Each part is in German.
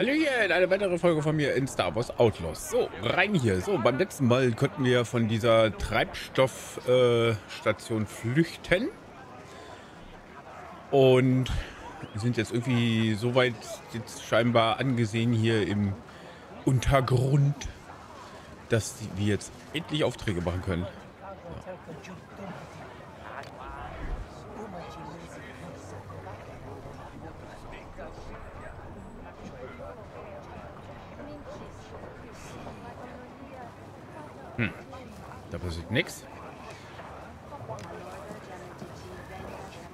Hallo hier, eine weitere Folge von mir in Star Wars Outlaws. So, rein hier. So, beim letzten Mal konnten wir von dieser Treibstoffstation äh, flüchten. Und sind jetzt irgendwie so weit jetzt scheinbar angesehen hier im Untergrund, dass wir jetzt endlich Aufträge machen können. Ja. Da passiert nichts.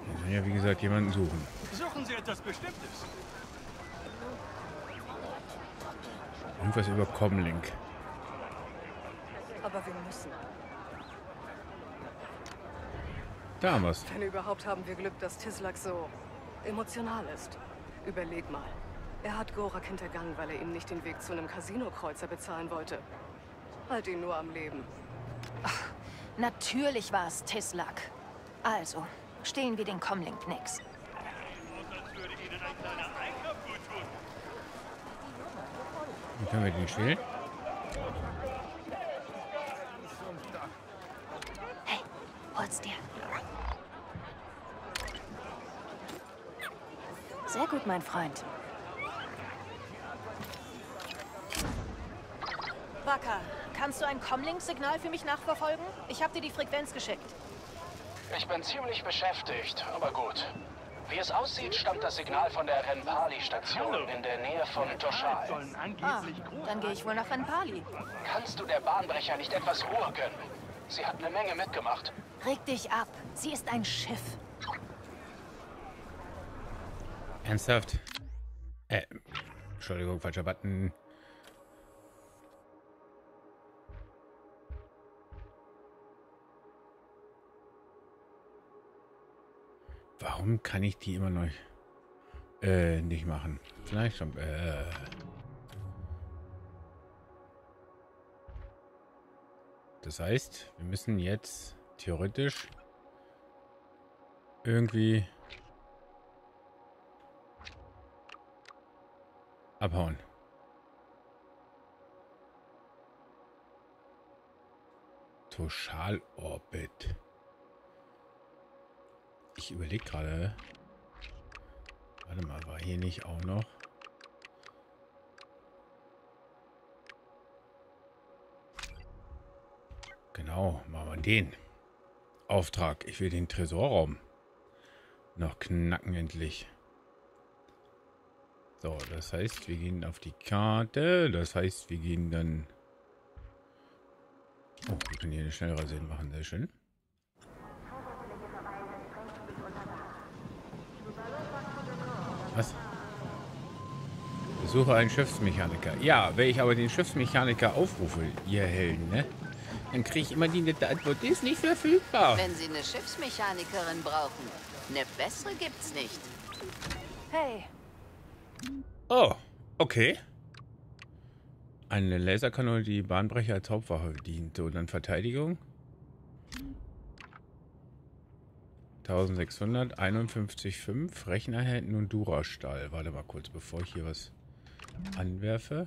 Wir sollen ja, wie gesagt, jemanden suchen. Suchen Sie etwas Bestimmtes? Irgendwas über Comlink. Aber wir müssen. Da haben wir's. Wenn überhaupt haben wir Glück, dass Tislak so emotional ist. Überleg mal. Er hat Gorak hintergangen, weil er ihm nicht den Weg zu einem Casino-Kreuzer bezahlen wollte. Halt ihn nur am Leben. Ach, natürlich war es Tislak. Also, stehlen wir den Comlink nix. Wie können wir den stehlen? Hey, hol's dir. Sehr gut, mein Freund. Wacker, Kannst du ein Comlink-Signal für mich nachverfolgen? Ich habe dir die Frequenz geschickt. Ich bin ziemlich beschäftigt, aber gut. Wie es aussieht, stammt das Signal von der Renpali-Station in der Nähe von Toshal. Ah, dann gehe ich wohl nach Renpali. Kannst du der Bahnbrecher nicht etwas Ruhe gönnen? Sie hat eine Menge mitgemacht. Reg dich ab. Sie ist ein Schiff. Ernsthaft? Äh, Entschuldigung, falscher Button. Warum kann ich die immer noch äh, nicht machen? Vielleicht schon. Äh. Das heißt, wir müssen jetzt theoretisch irgendwie abhauen. Total-Orbit. Ich überlege gerade. Warte mal, war hier nicht auch noch? Genau, machen wir den. Auftrag. Ich will den Tresorraum noch knacken endlich. So, das heißt, wir gehen auf die Karte. Das heißt, wir gehen dann... Oh, wir können hier eine Schnellreise machen. Sehr schön. Was? Besuche einen Schiffsmechaniker. Ja, wenn ich aber den Schiffsmechaniker aufrufe, ihr Helden, ne? Dann kriege ich immer die nette Antwort, die ist nicht verfügbar. Wenn Sie eine Schiffsmechanikerin brauchen, eine bessere gibt's nicht. Hey. Oh, okay. Eine Laserkanone, die Bahnbrecher als Hauptwaffe dient. Und dann Verteidigung. 1600, 51,5 Recheneinheiten und Durastahl. Warte mal kurz, bevor ich hier was anwerfe.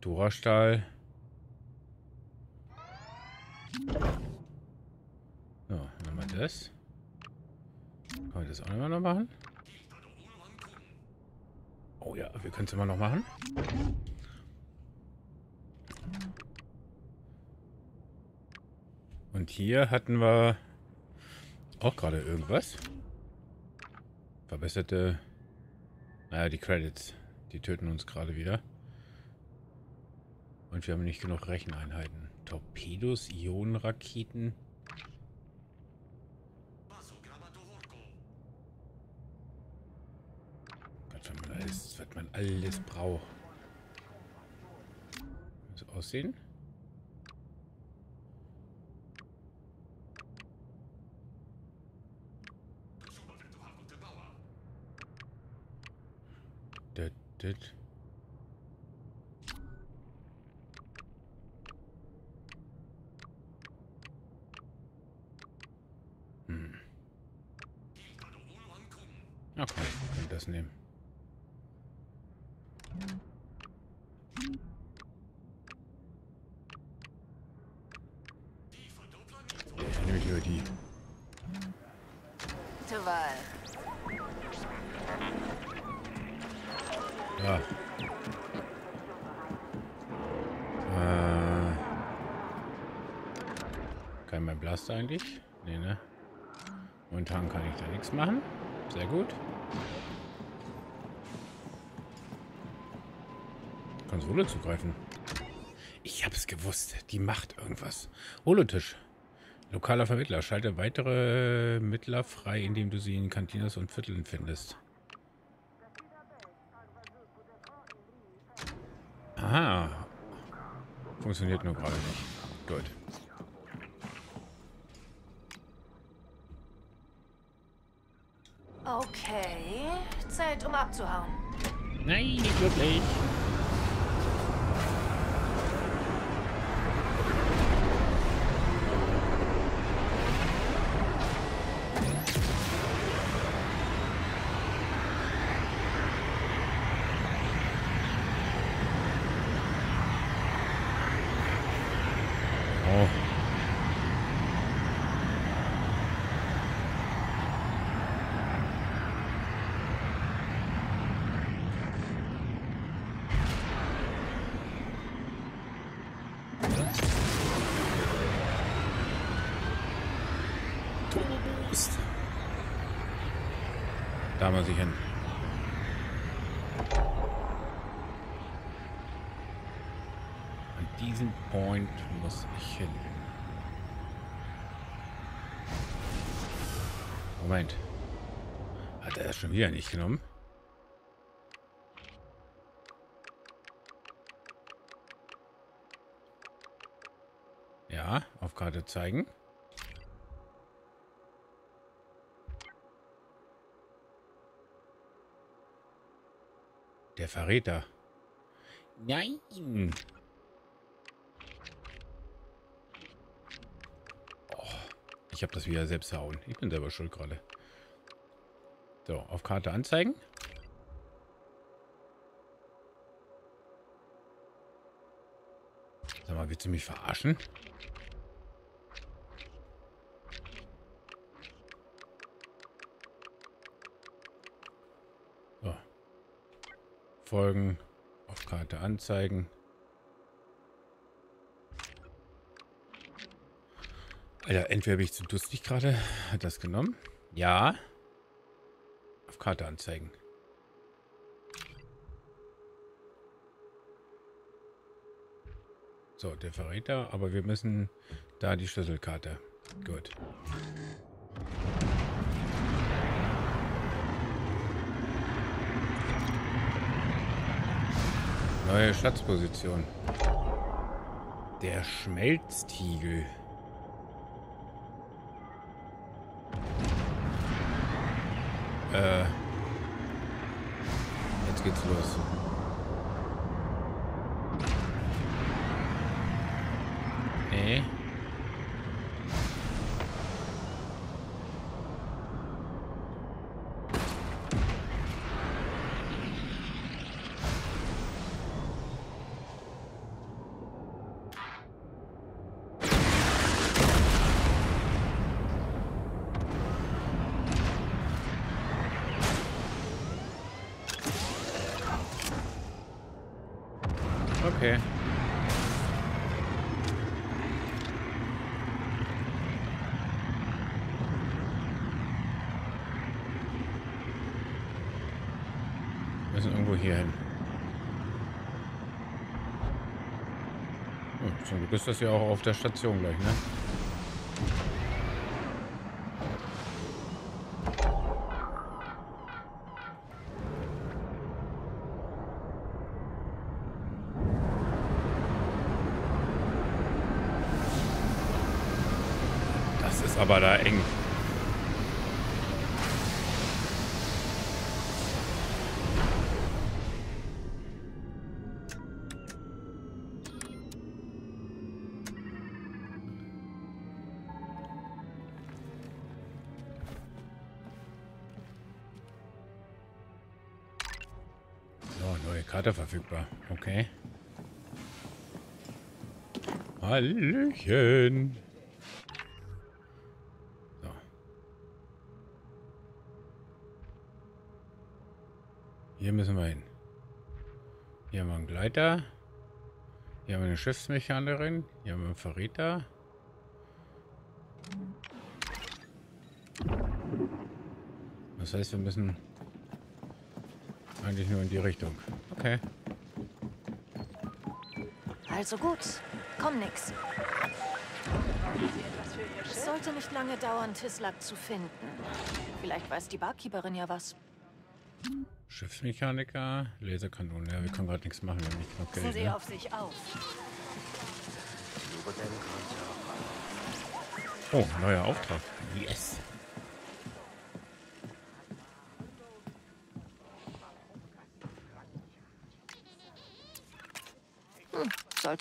Durastahl. So, nochmal das. Kann man das auch noch machen? Oh ja, wir können es immer noch machen. Und hier hatten wir auch gerade irgendwas. Verbesserte... Naja, die Credits. Die töten uns gerade wieder. Und wir haben nicht genug Recheneinheiten. Torpedos, Ionenraketen. alles brauche. So aussehen. Das, das. Hm. Okay, können das nehmen. Blaster eigentlich? Nee, ne? Momentan kann ich da nichts machen. Sehr gut. Konsole zugreifen. Ich hab's gewusst. Die macht irgendwas. Holotisch. Lokaler Vermittler. Schalte weitere Mittler frei, indem du sie in Kantinas und Vierteln findest. Aha. Funktioniert nur gerade nicht. Gut. Okay, Zeit um abzuhauen. Nein, nicht wirklich. Da muss ich hin. An diesen Point muss ich hin. Moment. Hat er das schon wieder nicht genommen? Ja, auf Karte zeigen. Der Verräter. Nein. Oh, ich habe das wieder selbst verhauen. Ich bin selber schuld gerade. So, auf Karte anzeigen. Sag mal, willst du mich verarschen? So. Folgen. Auf Karte anzeigen. Alter, entweder bin ich zu durstig gerade. Hat das genommen? Ja. Auf Karte anzeigen. So, der Verräter, aber wir müssen da die Schlüsselkarte. Gut. Neue Schatzposition. Der Schmelztiegel. Äh. Jetzt geht's los. Nee. Okay. Wir müssen irgendwo hier hin. Oh, zum Glück ist das ja auch auf der Station gleich, ne? Das ist aber da eng. Verfügbar. Okay. Hallöchen. So. Hier müssen wir hin. Hier haben wir einen Gleiter. Hier haben wir eine Schiffsmechanikerin. Hier haben wir einen Verräter. Das heißt, wir müssen eigentlich nur in die Richtung. Okay. Also gut, komm nix. Es sollte nicht lange dauern, Tislak zu finden. Vielleicht weiß die Barkeeperin ja was. Schiffsmechaniker, Laserkanone. Ja, wir können gerade nichts machen, wir haben nicht genug Geld. Sie Ne? auf sich auf. Oh, neuer Auftrag. Yes.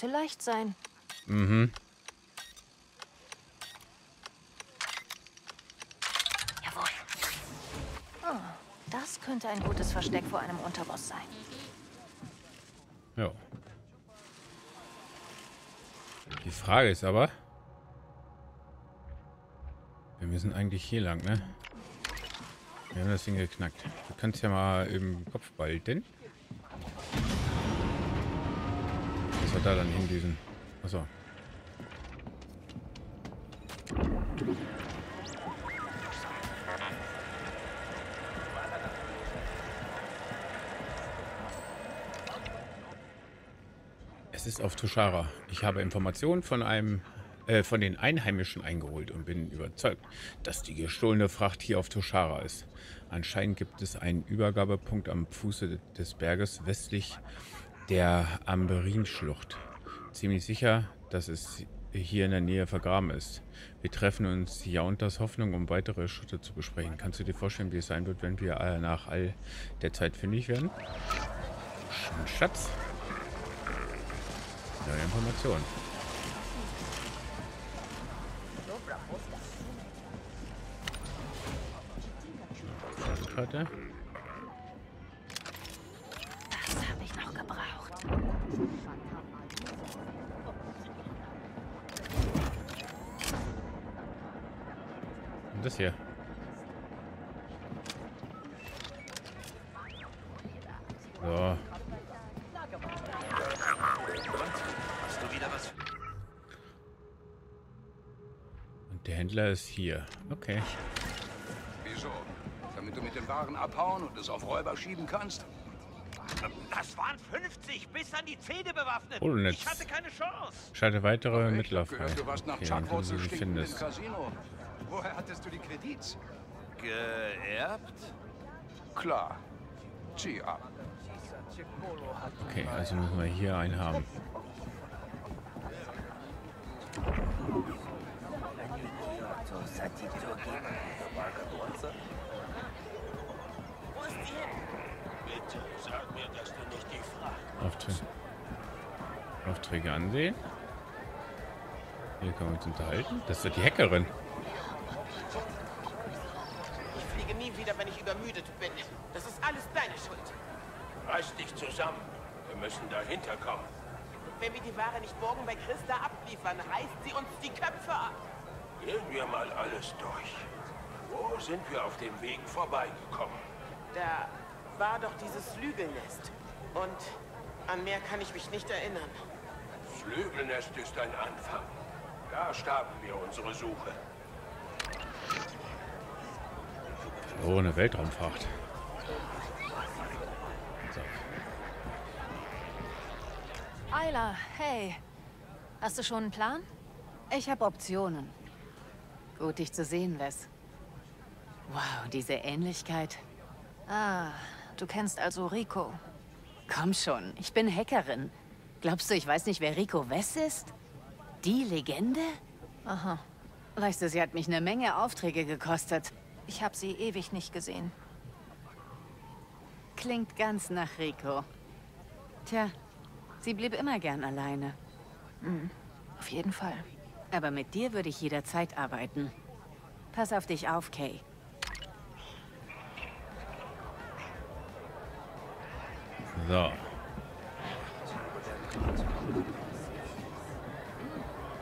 Sollte leicht sein. Mhm. Jawohl. Oh, das könnte ein gutes Versteck vor einem Unterboss sein. Ja. Die Frage ist aber, wir müssen eigentlich hier lang, ne? Wir haben das Ding geknackt. Du kannst ja mal im Kopf behalten. War da dann hindüsen? Achso. Es ist auf Tushara. Ich habe Informationen von einem äh, von den Einheimischen eingeholt und bin überzeugt, dass die gestohlene Fracht hier auf Tushara ist. Anscheinend gibt es einen Übergabepunkt am Fuße des Berges westlich der Amberin-Schlucht. Ziemlich sicher, dass es hier in der Nähe vergraben ist. Wir treffen uns hier unter Hoffnung, um weitere Schritte zu besprechen. Kannst du dir vorstellen, wie es sein wird, wenn wir nach all der Zeit fündig werden? Schön, Schatz. Neue Informationen. Karte. Und das hier. So. Und der Händler ist hier. Okay. Wieso? Damit du mit den Waren abhauen und es auf Räuber schieben kannst? Das waren 50 bis an die Zähne bewaffnet. Oh, und ich hatte keine Chance. Schalte weitere Ich Mittler frei. gehört, du warst nach Okay, wenn du sie findest. Casino. Woher hattest du die Kredits? Geerbt? Klar. Ab. Okay, also müssen wir hier einen haben. Bitte sag mir, dass du nicht die Frage. Aufträge, Aufträge ansehen. Hier können wir uns unterhalten. Das ist doch die Hackerin. Ich fliege nie wieder, wenn ich übermüdet bin. Das ist alles deine Schuld. Reiß dich zusammen. Wir müssen dahinter kommen. Wenn wir die Ware nicht morgen bei Christa abliefern, reißt sie uns die Köpfe ab. Gehen wir mal alles durch. Wo sind wir auf dem Weg vorbeigekommen? Da war doch dieses Lügelnest. Und an mehr kann ich mich nicht erinnern. Flügelnest ist ein Anfang. Da starten wir unsere Suche. Verlorene Weltraumfracht. So. Ayla, hey. Hast du schon einen Plan? Ich habe Optionen. Gut, dich zu sehen, Wes. Wow, diese Ähnlichkeit. Ah, du kennst also Rico. Komm schon, ich bin Hackerin. Glaubst du, ich weiß nicht, wer Rico Wes ist? Die Legende? Aha. Weißt du, sie hat mich eine Menge Aufträge gekostet. Ich habe sie ewig nicht gesehen. Klingt ganz nach Rico. Tja, sie blieb immer gern alleine. Auf jeden Fall. Aber mit dir würde ich jederzeit arbeiten. Pass auf dich auf, Kay. So.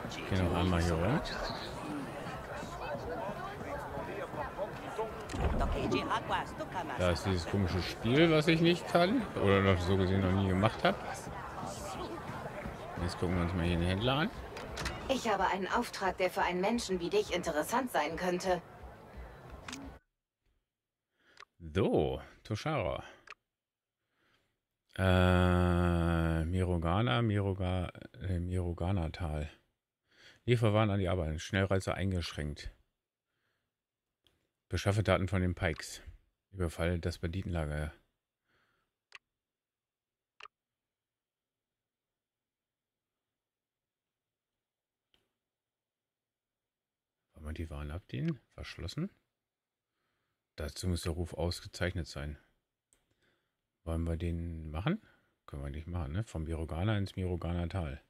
Ich noch einmal hier rum. Da ist dieses komische Spiel, was ich nicht kann. Oder noch so gesehen noch nie gemacht habe. Jetzt gucken wir uns mal hier den Händler an. Ich habe einen Auftrag, der für einen Menschen wie dich interessant sein könnte. So, Tushara. Äh, Mirogana, Miroga, äh, Mirogana-Tal. Lieferwaren an die Arbeit. Schnellreise eingeschränkt. Beschaffe Daten von den Pikes. Überfall das Banditenlager. Wollen wir die Waren abdienen? Verschlossen? Dazu muss der Ruf ausgezeichnet sein. Wollen wir den machen? Können wir nicht machen, ne? Vom Mirogana ins Mirogana Tal.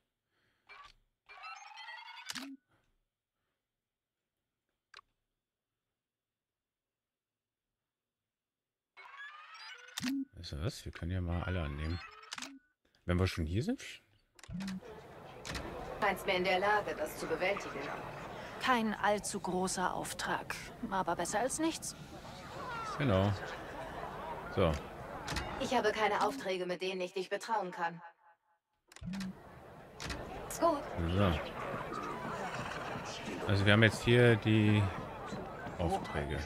Weißt du was? Wir können ja mal alle annehmen. Wenn wir schon hier sind? Meinst mir in der Lage, das zu bewältigen? Kein allzu großer Auftrag, aber besser als nichts. Genau. So. Ich habe keine Aufträge, mit denen ich dich betrauen kann. So. Also wir haben jetzt hier die Aufträge.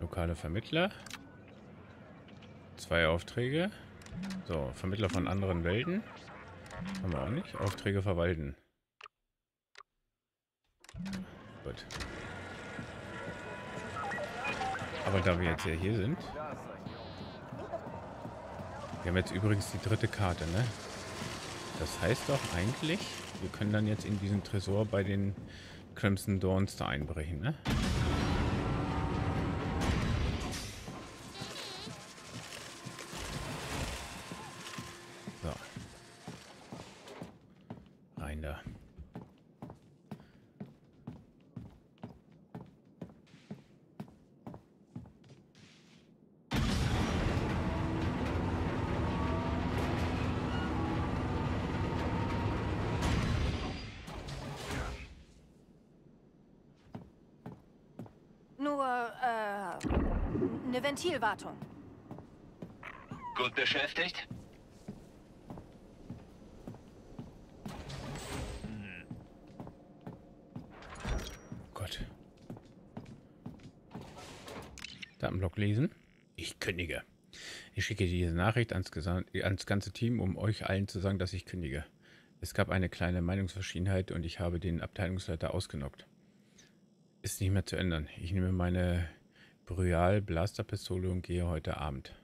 Lokale Vermittler. Zwei Aufträge. So, Vermittler von anderen Welten. Haben wir auch nicht. Aufträge verwalten. Gut. Aber da wir jetzt ja hier sind. Wir haben jetzt übrigens die dritte Karte, ne? Das heißt doch eigentlich, wir können dann jetzt in diesen Tresor bei den Crimson Dawns da einbrechen, ne? So. Rein da. Nur, äh, Ventilwartung. Gut beschäftigt? Gott. Datenblock lesen. Ich kündige. Ich schicke diese Nachricht ans, ans ganze Team, um euch allen zu sagen, dass ich kündige. Es gab eine kleine Meinungsverschiedenheit und ich habe den Abteilungsleiter ausgenockt. Ist nicht mehr zu ändern. Ich nehme meine Bryal Blasterpistole und gehe heute Abend.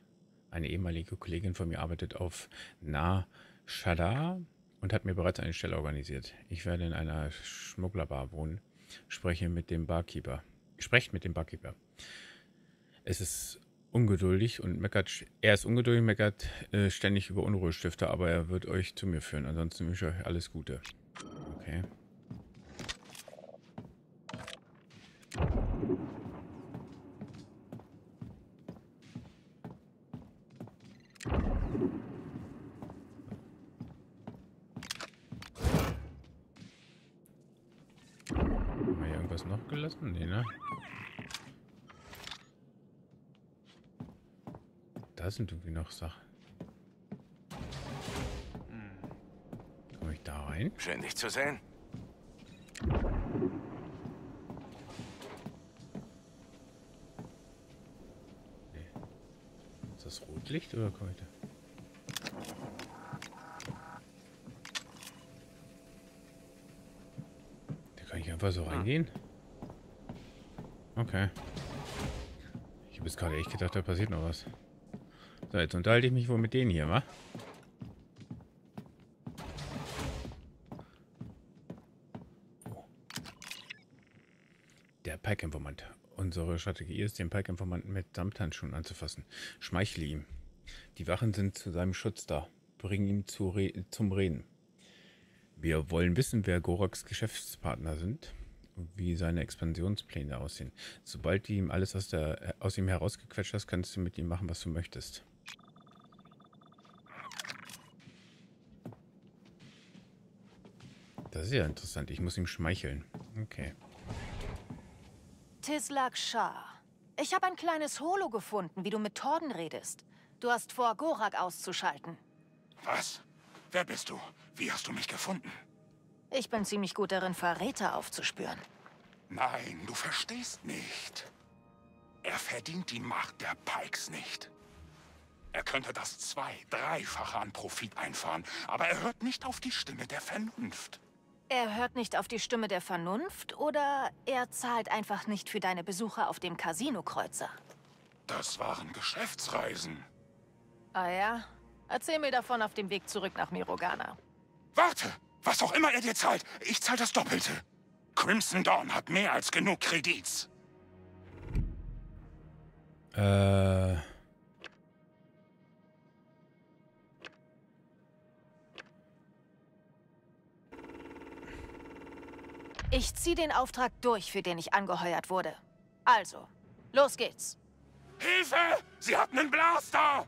Eine ehemalige Kollegin von mir arbeitet auf Na Shadar und hat mir bereits eine Stelle organisiert. Ich werde in einer Schmugglerbar wohnen. Spreche mit dem Barkeeper. Sprecht mit dem Barkeeper. Es ist ungeduldig und meckert. Er ist ungeduldig, meckert äh, ständig über Unruhestifter, aber er wird euch zu mir führen. Ansonsten wünsche ich euch alles Gute. Okay. Irgendwas noch gelassen? Nee, ne? Da sind irgendwie noch Sachen. Komme ich da rein? Schön, dich zu sehen. Ist das Rotlicht oder komme ich da? Einfach so reingehen? Okay. Ich habe jetzt gerade echt gedacht, da passiert noch was. So, jetzt unterhalte ich mich wohl mit denen hier, wa? Oh. Der Pike-Informant. Unsere Strategie ist, den Pike-Informanten mit Samthandschuhen anzufassen. Schmeichle ihm. Die Wachen sind zu seinem Schutz da. Bring ihn zu Re zum Reden. Wir wollen wissen, wer Goraks Geschäftspartner sind und wie seine Expansionspläne aussehen. Sobald du ihm alles aus, der, äh, aus ihm herausgequetscht hast, kannst du mit ihm machen, was du möchtest. Das ist ja interessant. Ich muss ihm schmeicheln. Okay. Tislak Shah. Ich habe ein kleines Holo gefunden, wie du mit Torden redest. Du hast vor, Gorak auszuschalten. Was? Wer bist du? Wie hast du mich gefunden? Ich bin ziemlich gut darin, Verräter aufzuspüren. Nein, du verstehst nicht. Er verdient die Macht der Pikes nicht. Er könnte das zwei-, dreifache an Profit einfahren, aber er hört nicht auf die Stimme der Vernunft. Er hört nicht auf die Stimme der Vernunft oder er zahlt einfach nicht für deine Besuche auf dem Casino-Kreuzer? Das waren Geschäftsreisen. Ah ja? Erzähl mir davon auf dem Weg zurück nach Mirogana. Warte! Was auch immer er dir zahlt, ich zahle das Doppelte. Crimson Dawn hat mehr als genug Kredits. Äh. Ich zieh den Auftrag durch, für den ich angeheuert wurde. Also, los geht's. Hilfe! Sie hat einen Blaster!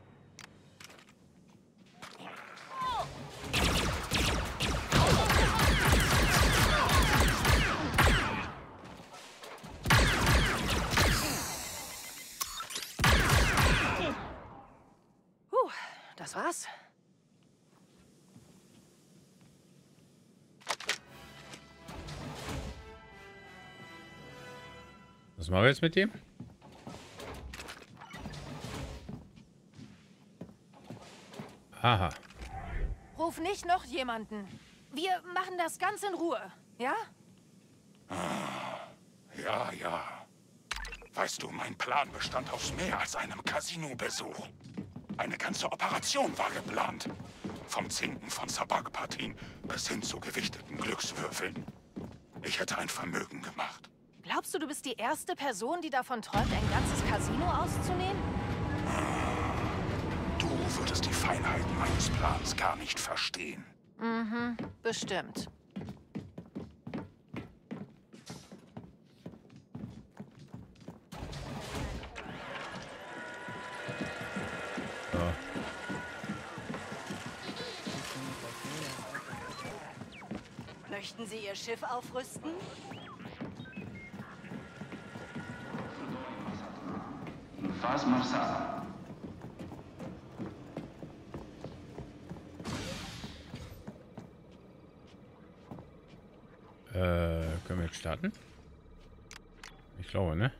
Das war's. Was machen wir jetzt mit dem? Aha. Ruf nicht noch jemanden. Wir machen das ganz in Ruhe, ja? Ja, ja. Weißt du, mein Plan bestand aus mehr als einem Casino-Besuch. Eine ganze Operation war geplant. Vom Zinken von Sabak-Partien bis hin zu gewichteten Glückswürfeln. Ich hätte ein Vermögen gemacht. Glaubst du, du bist die erste Person, die davon träumt, ein ganzes Casino auszunehmen? Du würdest die Feinheiten meines Plans gar nicht verstehen. Mhm, bestimmt. Schiff aufrüsten? Faz Marsala. Äh, können wir jetzt starten? Ich glaube, ne?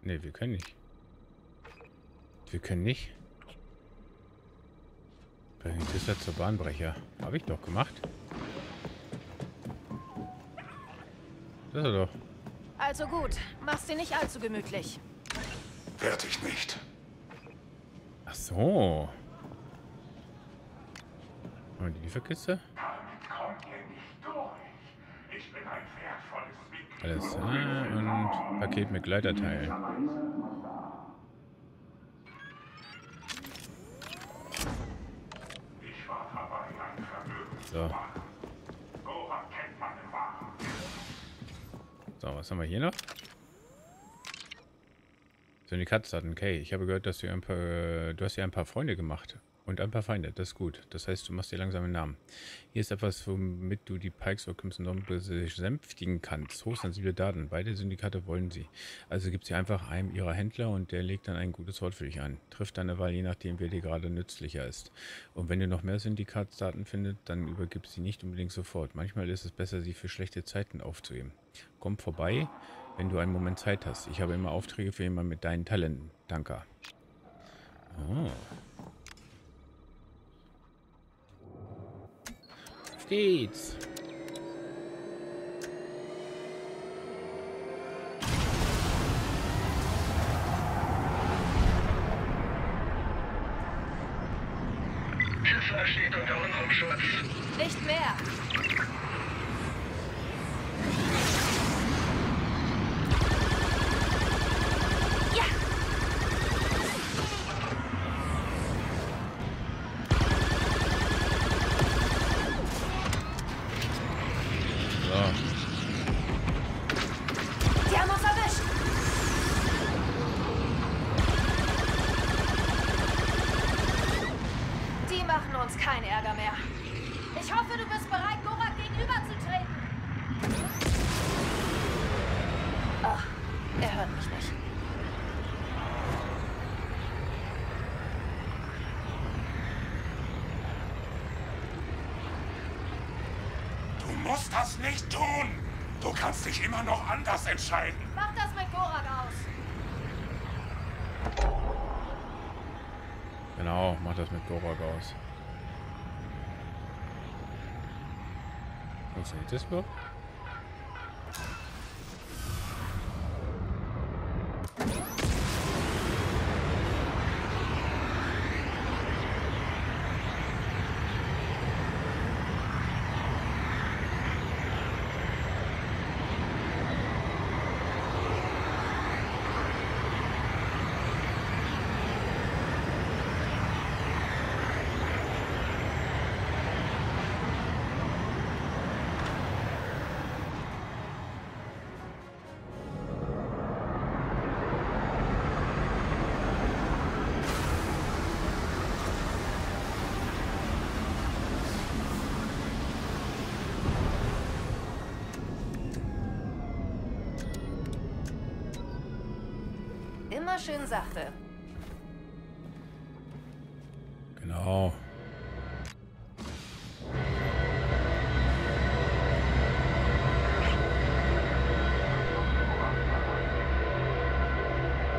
Ne, wir können nicht. Wir können nicht. Die Tesla zur Bahnbrecher. Habe ich doch gemacht. Das ist er doch. Also gut, mach's dir nicht allzu gemütlich. Werd ich nicht. Ach so. Und die Lieferkiste? Kommt ihr nicht durch. Ich bin ein wertvolles Mitglied. Alles klar. Und Paket mit Gleiterteilen. So. So, was haben wir hier noch? Syndikatsdaten. Okay, ich habe gehört, dass du ein paar, du hast ja ein paar Freunde gemacht. Und ein paar Feinde, das ist gut. Das heißt, du machst dir langsam einen Namen. Hier ist etwas, womit du die Pikes oder Crimson besänftigen kannst. Hochsensible Daten. Beide Syndikate wollen sie. Also gibt sie einfach einem ihrer Händler und der legt dann ein gutes Wort für dich an. Trifft deine Wahl, je nachdem, wer dir gerade nützlicher ist. Und wenn du noch mehr Syndikatsdaten findest, dann übergib sie nicht unbedingt sofort. Manchmal ist es besser, sie für schlechte Zeiten aufzuheben. Komm vorbei, wenn du einen Moment Zeit hast. Ich habe immer Aufträge für jemanden mit deinen Talenten. Danke. Oh. Auf geht's. Tesla steht unter unserem Schutz. Nicht mehr. Ja, So. die haben uns erwischt. Die machen uns keinen Ärger mehr. Ich hoffe, du bist bereit, Gorak gegenüberzutreten. Ach, er hört mich nicht. Du musst das nicht tun. Du kannst dich immer noch anders entscheiden. Mach das mit Gorak aus. Genau, mach das mit Gorak aus. Funktioniert das überhaupt? Immer schön sachte. Genau.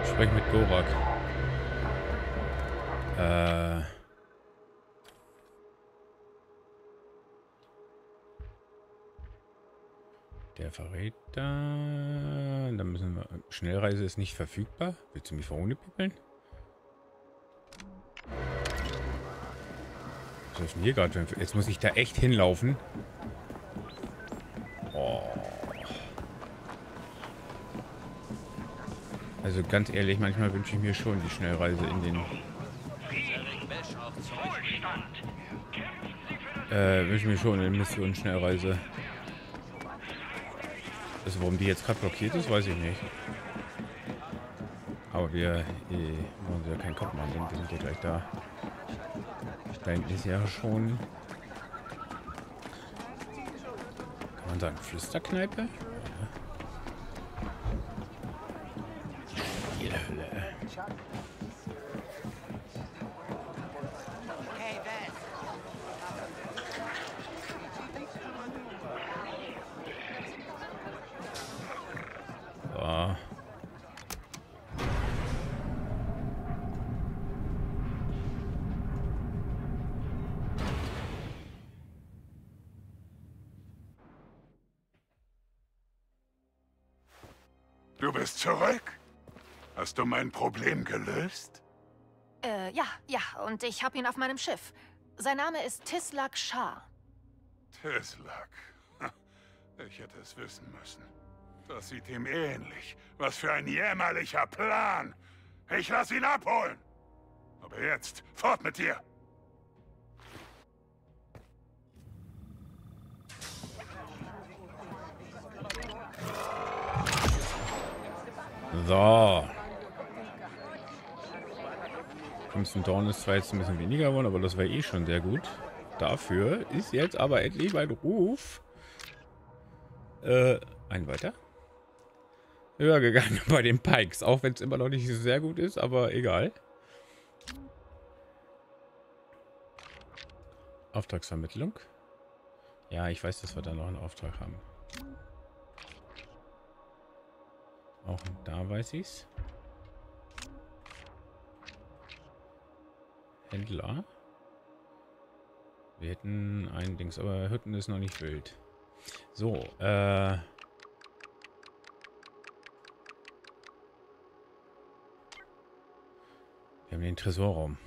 Sprech mit Gorak. Äh. Der Verräter. Da müssen wir. Schnellreise ist nicht verfügbar. Willst du mich verhundepippeln? Was ist denn hier gerade? Jetzt muss ich da echt hinlaufen. Oh. Also ganz ehrlich, manchmal wünsche ich mir schon die Schnellreise in den... Äh, wünsche mir schon eine Mission Schnellreise. Also warum die jetzt gerade blockiert ist, weiß ich nicht. Aber wir äh, wollen ja keinen Kopf machen, denn wir sind ja gleich da. Da hinten ist ja schon... Kann man sagen, Flüsterkneipe? Gelöst? Äh, ja, ja, und ich hab ihn auf meinem Schiff. Sein Name ist Tislak Shah. Tislak. Ich hätte es wissen müssen. Das sieht ihm ähnlich. Was für ein jämmerlicher Plan. Ich lass ihn abholen. Aber jetzt, fort mit dir. So. Crimson Dawn ist zwar jetzt ein bisschen weniger geworden, aber das war eh schon sehr gut. Dafür ist jetzt aber endlich mein Ruf äh, ein weiter höher gegangen bei den Pikes. Auch wenn es immer noch nicht sehr gut ist, aber egal. Auftragsvermittlung. Ja, ich weiß, dass wir da noch einen Auftrag haben. Auch da weiß ich's. Händler. Wir hätten ein Dings, aber Hütten ist noch nicht wild. So, äh... Wir haben den Tresorraum.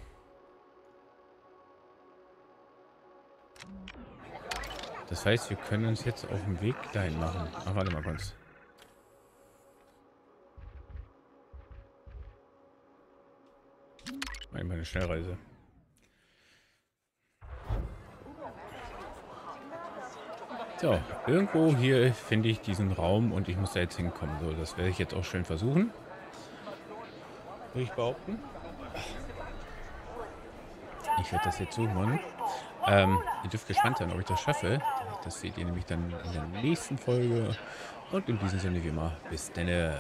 Das heißt, wir können uns jetzt auf dem Weg dahin machen. Ach, warte mal kurz. Mal meine Schnellreise. So, irgendwo hier finde ich diesen Raum und ich muss da jetzt hinkommen. So, das werde ich jetzt auch schön versuchen. Würde ich behaupten. Ich werde das jetzt suchen. Ähm, ihr dürft gespannt sein, ob ich das schaffe. Das seht ihr nämlich dann in der nächsten Folge. Und in diesem Sinne wie immer, bis denne.